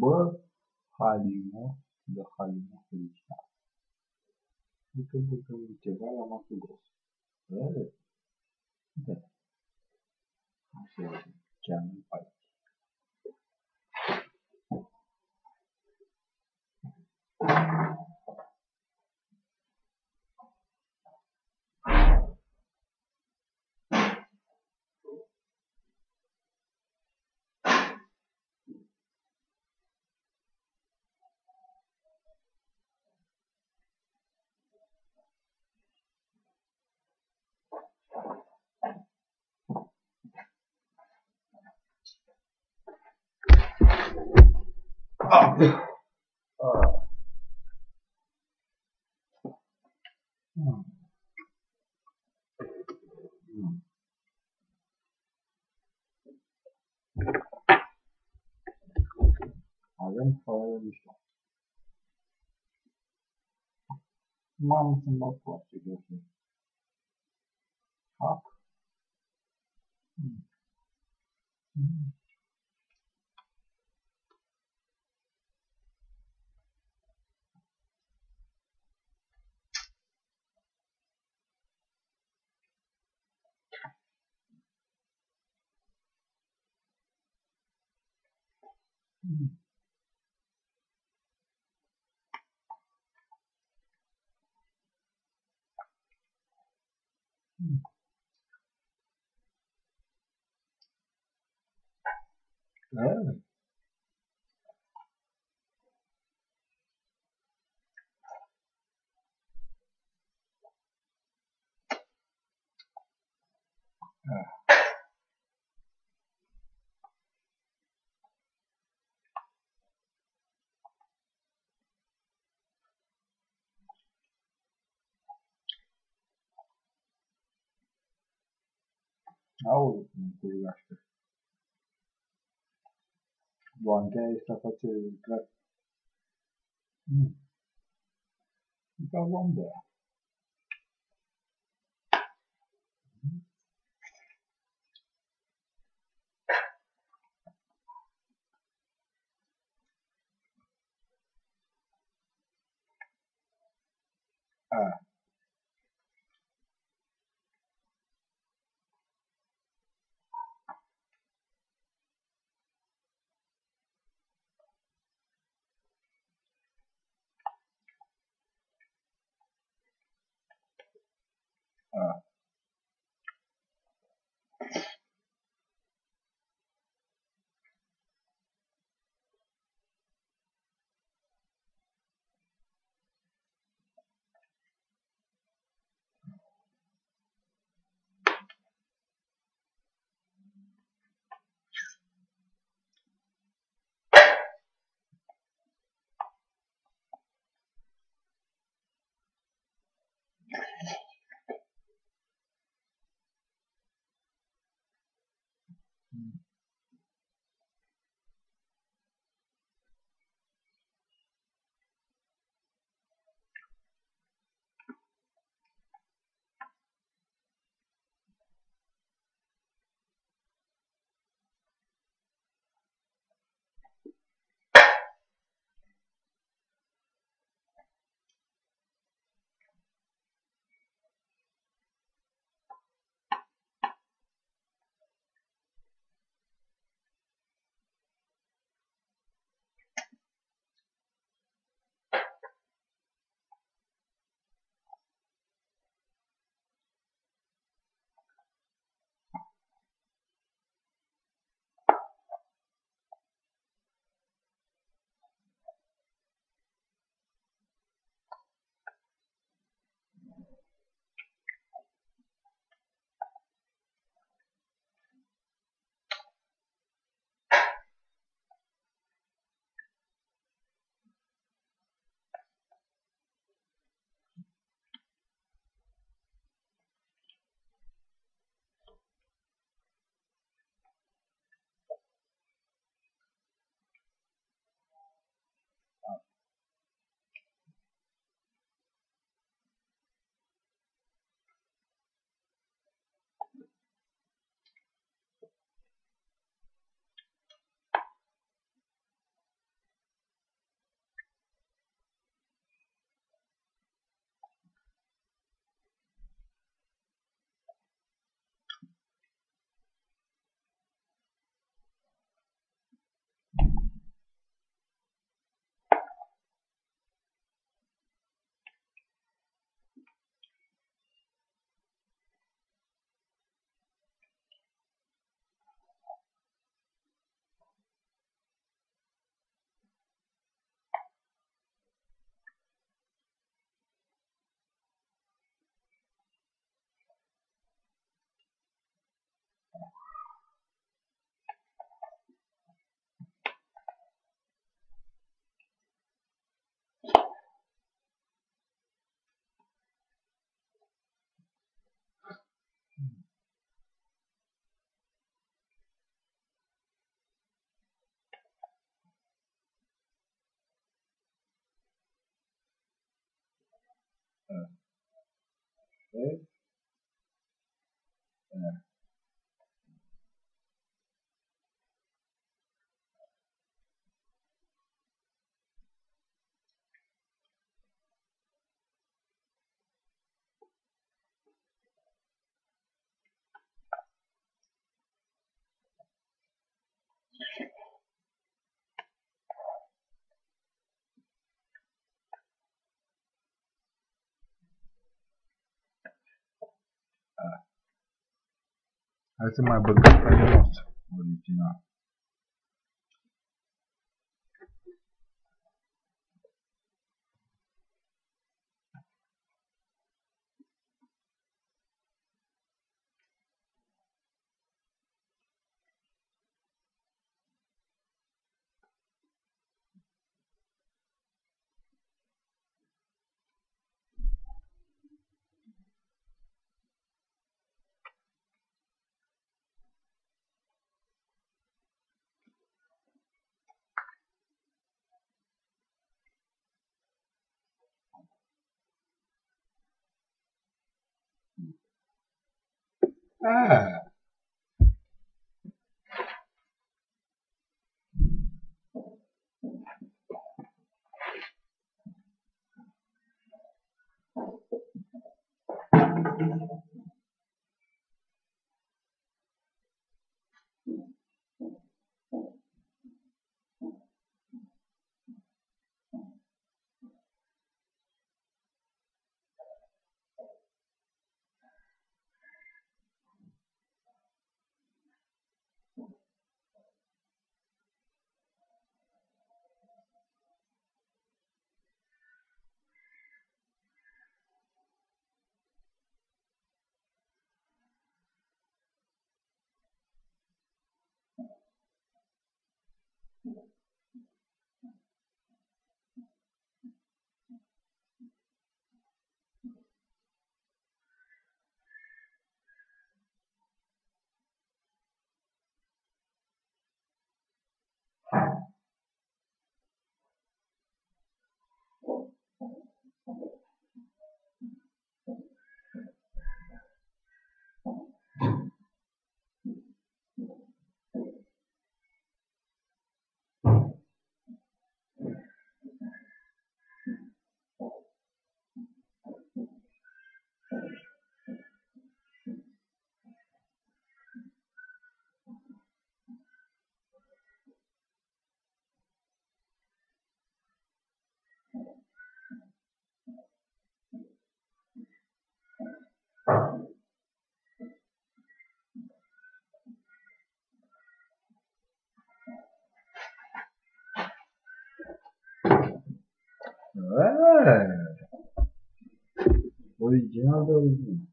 Bă, Halimo, da Halimo Felicitat. Nu trebuie că ceva la masul gros. Bă, da. Așa, ce am Alın sağlamışlar. Mantın bak var. Bak. Hmm. Hmm. Go Mm. Mm. Au, kurilaştı. Bu anche è stata tra... Mm. Sta wonder. Ah. Ah. Mm. Ah. ¿Eh? Hai să mai băgăm pe de nostru original. Ah. É. Original da.